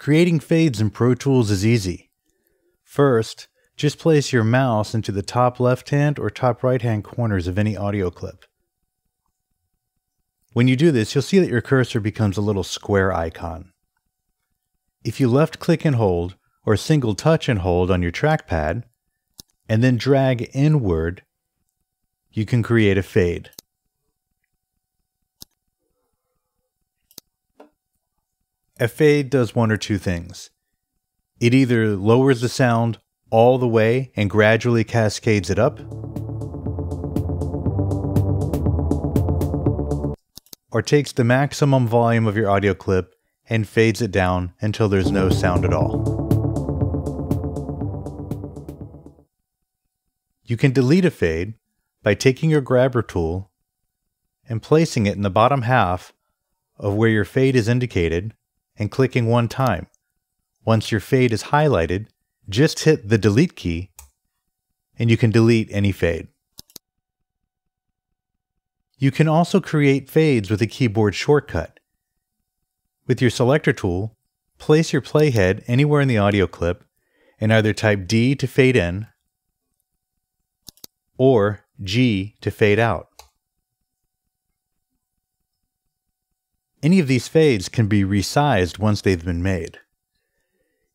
Creating fades in Pro Tools is easy. First, just place your mouse into the top left hand or top right hand corners of any audio clip. When you do this, you'll see that your cursor becomes a little square icon. If you left click and hold, or single touch and hold on your trackpad, and then drag inward, you can create a fade. A fade does one or two things. It either lowers the sound all the way and gradually cascades it up, or takes the maximum volume of your audio clip and fades it down until there's no sound at all. You can delete a fade by taking your grabber tool and placing it in the bottom half of where your fade is indicated and clicking one time. Once your fade is highlighted, just hit the delete key and you can delete any fade. You can also create fades with a keyboard shortcut. With your selector tool, place your playhead anywhere in the audio clip and either type D to fade in or G to fade out. Any of these fades can be resized once they've been made.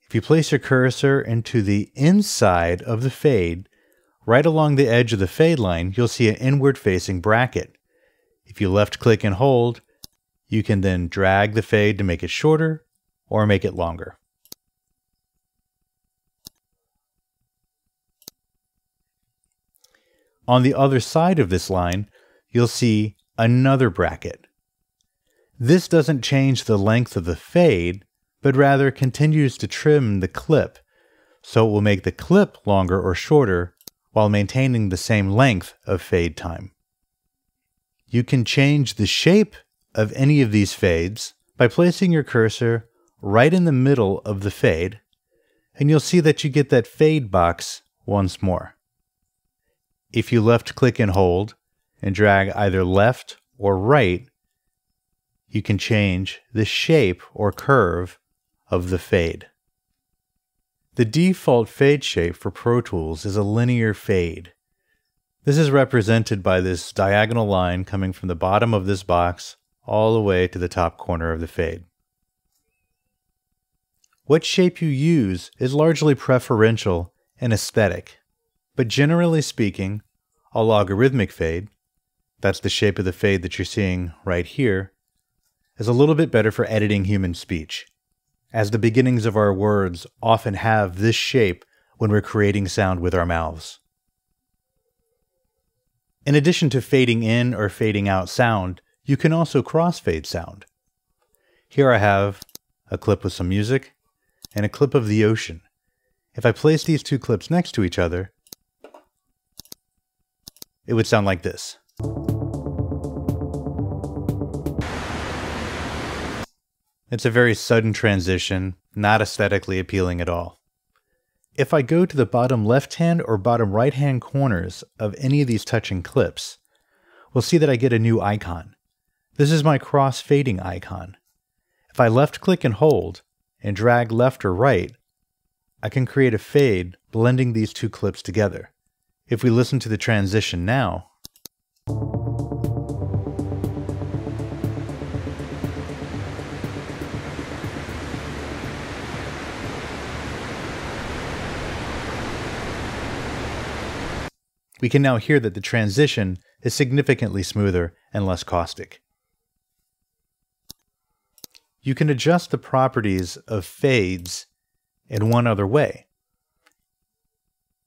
If you place your cursor into the inside of the fade, right along the edge of the fade line, you'll see an inward facing bracket. If you left click and hold, you can then drag the fade to make it shorter or make it longer. On the other side of this line, you'll see another bracket. This doesn't change the length of the fade, but rather continues to trim the clip, so it will make the clip longer or shorter while maintaining the same length of fade time. You can change the shape of any of these fades by placing your cursor right in the middle of the fade, and you'll see that you get that fade box once more. If you left click and hold and drag either left or right, you can change the shape or curve of the fade. The default fade shape for Pro Tools is a linear fade. This is represented by this diagonal line coming from the bottom of this box all the way to the top corner of the fade. What shape you use is largely preferential and aesthetic, but generally speaking, a logarithmic fade, that's the shape of the fade that you're seeing right here, is a little bit better for editing human speech, as the beginnings of our words often have this shape when we're creating sound with our mouths. In addition to fading in or fading out sound, you can also crossfade sound. Here I have a clip with some music and a clip of the ocean. If I place these two clips next to each other, it would sound like this. It's a very sudden transition, not aesthetically appealing at all. If I go to the bottom left hand or bottom right hand corners of any of these touching clips, we'll see that I get a new icon. This is my cross fading icon. If I left click and hold and drag left or right, I can create a fade blending these two clips together. If we listen to the transition now, we can now hear that the transition is significantly smoother and less caustic. You can adjust the properties of fades in one other way.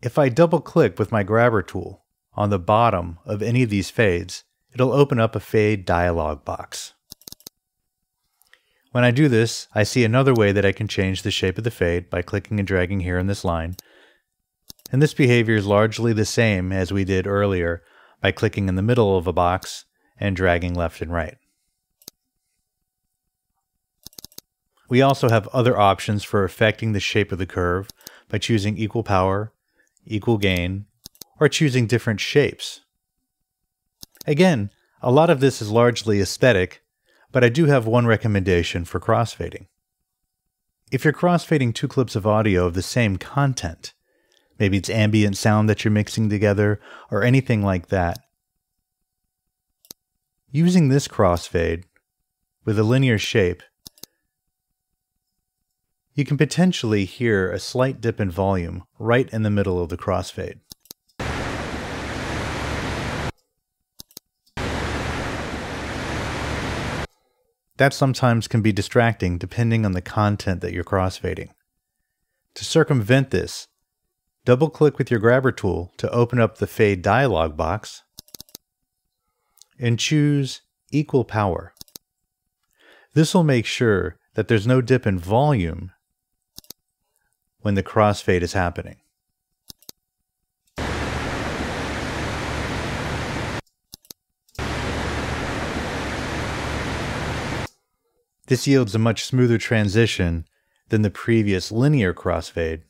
If I double click with my grabber tool on the bottom of any of these fades, it'll open up a fade dialog box. When I do this, I see another way that I can change the shape of the fade by clicking and dragging here in this line and this behavior is largely the same as we did earlier by clicking in the middle of a box and dragging left and right. We also have other options for affecting the shape of the curve by choosing equal power, equal gain, or choosing different shapes. Again, a lot of this is largely aesthetic, but I do have one recommendation for crossfading. If you're crossfading two clips of audio of the same content, maybe it's ambient sound that you're mixing together or anything like that, using this crossfade with a linear shape, you can potentially hear a slight dip in volume right in the middle of the crossfade. That sometimes can be distracting depending on the content that you're crossfading. To circumvent this, double click with your grabber tool to open up the fade dialog box and choose equal power. This will make sure that there's no dip in volume when the crossfade is happening. This yields a much smoother transition than the previous linear crossfade,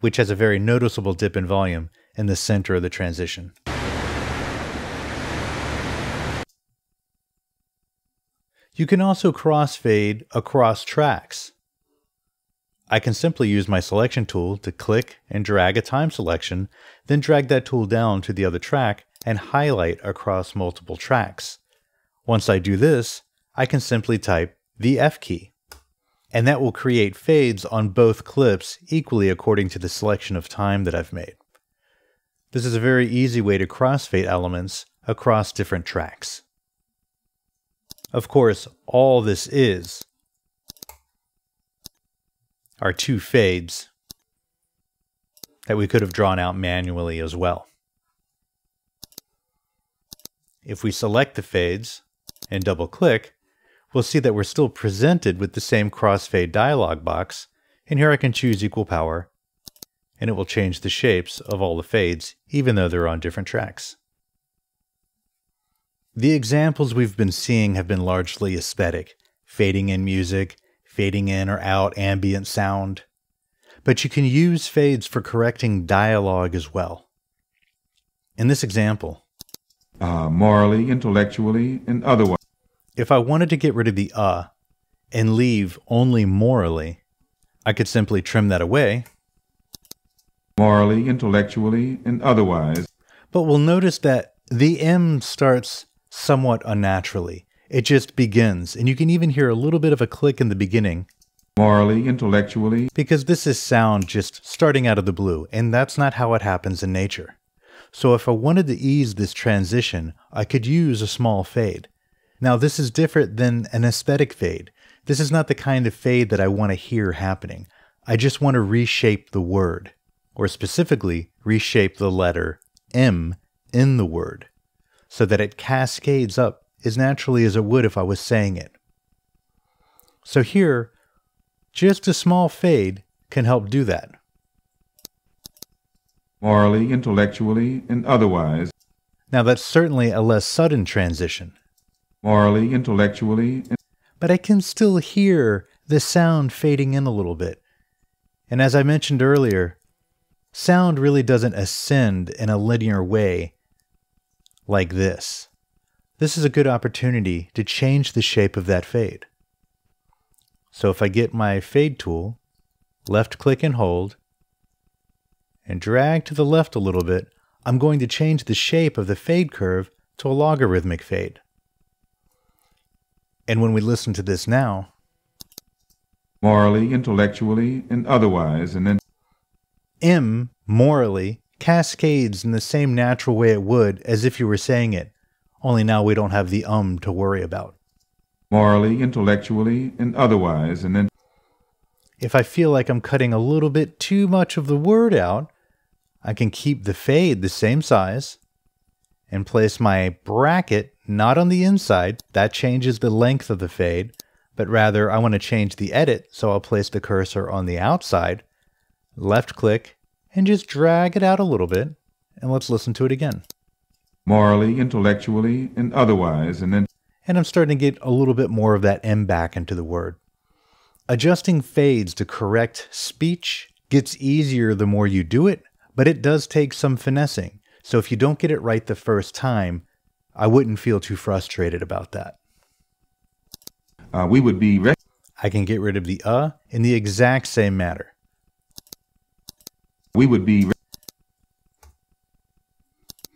which has a very noticeable dip in volume in the center of the transition. You can also crossfade across tracks. I can simply use my selection tool to click and drag a time selection, then drag that tool down to the other track and highlight across multiple tracks. Once I do this, I can simply type the F key, and that will create fades on both clips equally according to the selection of time that I've made. This is a very easy way to crossfade elements across different tracks. Of course, all this is are two fades that we could have drawn out manually as well. If we select the fades and double click, we'll see that we're still presented with the same crossfade dialog box, and here I can choose equal power, and it will change the shapes of all the fades, even though they're on different tracks. The examples we've been seeing have been largely aesthetic, fading in music, fading in or out ambient sound. But you can use fades for correcting dialogue as well. In this example, uh, morally, intellectually, and otherwise. If I wanted to get rid of the uh and leave only morally, I could simply trim that away. Morally, intellectually, and otherwise. But we'll notice that the M starts somewhat unnaturally. It just begins, and you can even hear a little bit of a click in the beginning. Morally, intellectually. Because this is sound just starting out of the blue, and that's not how it happens in nature. So if I wanted to ease this transition, I could use a small fade. Now this is different than an aesthetic fade. This is not the kind of fade that I want to hear happening. I just want to reshape the word, or specifically reshape the letter M in the word, so that it cascades up as naturally as it would if I was saying it. So here, just a small fade can help do that morally, intellectually, and otherwise. Now that's certainly a less sudden transition. Morally, intellectually, but I can still hear the sound fading in a little bit. And as I mentioned earlier, sound really doesn't ascend in a linear way like this. This is a good opportunity to change the shape of that fade. So if I get my fade tool, left click and hold, and drag to the left a little bit, I'm going to change the shape of the fade curve to a logarithmic fade. And when we listen to this now, morally, intellectually, and otherwise, and then M, morally, cascades in the same natural way it would as if you were saying it, only now we don't have the um to worry about. Morally, intellectually, and otherwise, and then if I feel like I'm cutting a little bit too much of the word out, I can keep the fade the same size and place my bracket not on the inside, that changes the length of the fade, but rather I want to change the edit, so I'll place the cursor on the outside, left click, and just drag it out a little bit, and let's listen to it again. Morally, intellectually, and otherwise, and then... And I'm starting to get a little bit more of that M back into the word. Adjusting fades to correct speech gets easier the more you do it, but it does take some finessing. So if you don't get it right the first time, I wouldn't feel too frustrated about that. uh, we would be I can get rid of the uh in the exact same manner. we would be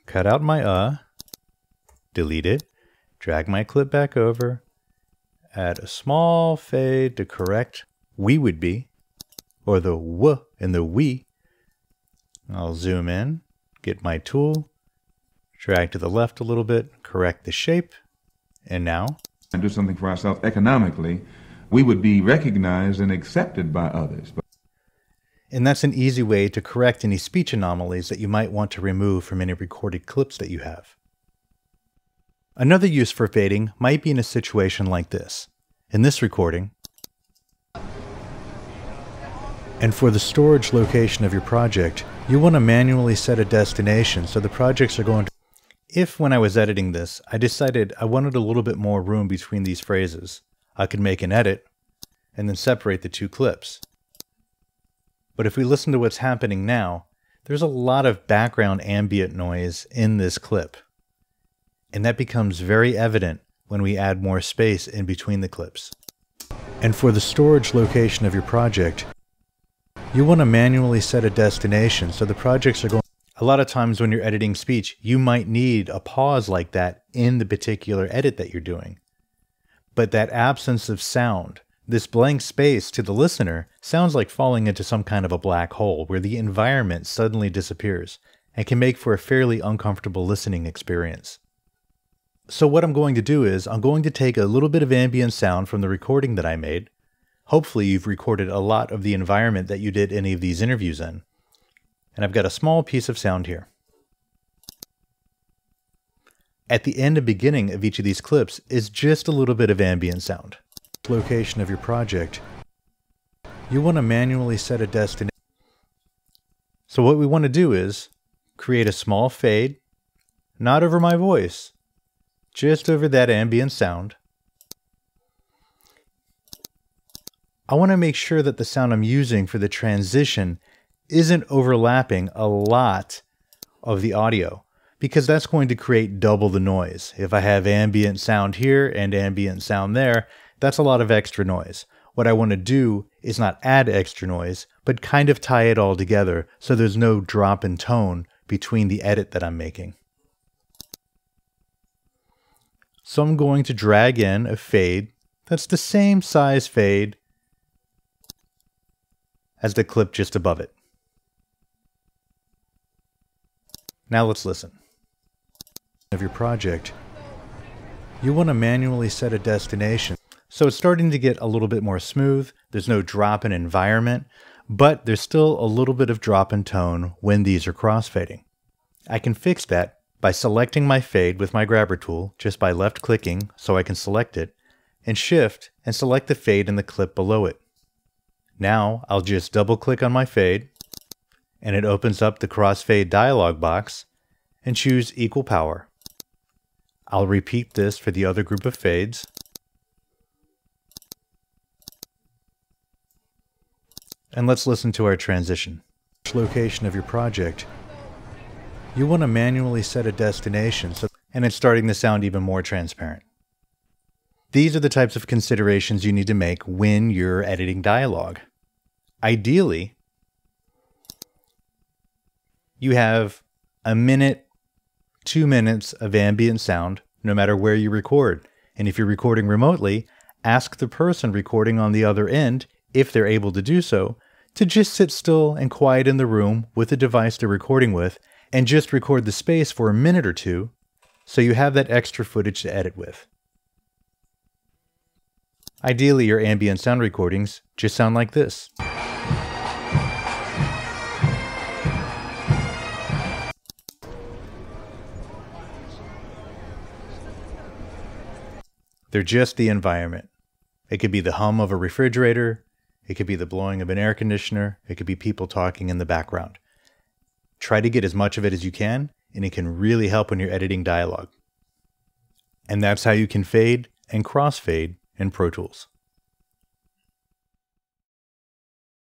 Cut out my uh, delete it, drag my clip back over, add a small fade to correct we would be, or the w in the we. I'll zoom in, get my tool, drag to the left a little bit, correct the shape, and now and do something for ourselves economically, we would be recognized and accepted by others. And that's an easy way to correct any speech anomalies that you might want to remove from any recorded clips that you have. Another use for fading might be in a situation like this. In this recording, and for the storage location of your project, you want to manually set a destination so the projects are going to. If when I was editing this, I decided I wanted a little bit more room between these phrases, I could make an edit and then separate the two clips. But if we listen to what's happening now, there's a lot of background ambient noise in this clip. And that becomes very evident when we add more space in between the clips. And for the storage location of your project, you want to manually set a destination so the projects are going. A lot of times when you're editing speech, you might need a pause like that in the particular edit that you're doing. But that absence of sound, this blank space to the listener, sounds like falling into some kind of a black hole where the environment suddenly disappears and can make for a fairly uncomfortable listening experience. So, what I'm going to do is, I'm going to take a little bit of ambient sound from the recording that I made. Hopefully, you've recorded a lot of the environment that you did any of these interviews in. And I've got a small piece of sound here. At the end and beginning of each of these clips is just a little bit of ambient sound. Location of your project. You want to manually set a destination. So what we want to do is create a small fade, not over my voice, just over that ambient sound. I want to make sure that the sound I'm using for the transition isn't overlapping a lot of the audio because that's going to create double the noise. If I have ambient sound here and ambient sound there, that's a lot of extra noise. What I want to do is not add extra noise, but kind of tie it all together so there's no drop in tone between the edit that I'm making. So I'm going to drag in a fade that's the same size fade as the clip just above it. Now let's listen. Of your project, you want to manually set a destination. So it's starting to get a little bit more smooth. There's no drop in environment, but there's still a little bit of drop in tone when these are crossfading. I can fix that by selecting my fade with my grabber tool just by left clicking so I can select it, and shift and select the fade in the clip below it. Now I'll just double click on my fade and it opens up the crossfade dialog box and choose equal power. I'll repeat this for the other group of fades. And let's listen to our transition. Location of your project. You want to manually set a destination so and it's starting to sound even more transparent. These are the types of considerations you need to make when you're editing dialogue. Ideally, you have a minute, two minutes of ambient sound, no matter where you record. And if you're recording remotely, ask the person recording on the other end, if they're able to do so, to just sit still and quiet in the room with the device they're recording with and just record the space for a minute or two so you have that extra footage to edit with. Ideally, your ambient sound recordings just sound like this. They're just the environment. It could be the hum of a refrigerator, it could be the blowing of an air conditioner, it could be people talking in the background. Try to get as much of it as you can, and it can really help when you're editing dialogue. And that's how you can fade and crossfade in Pro Tools.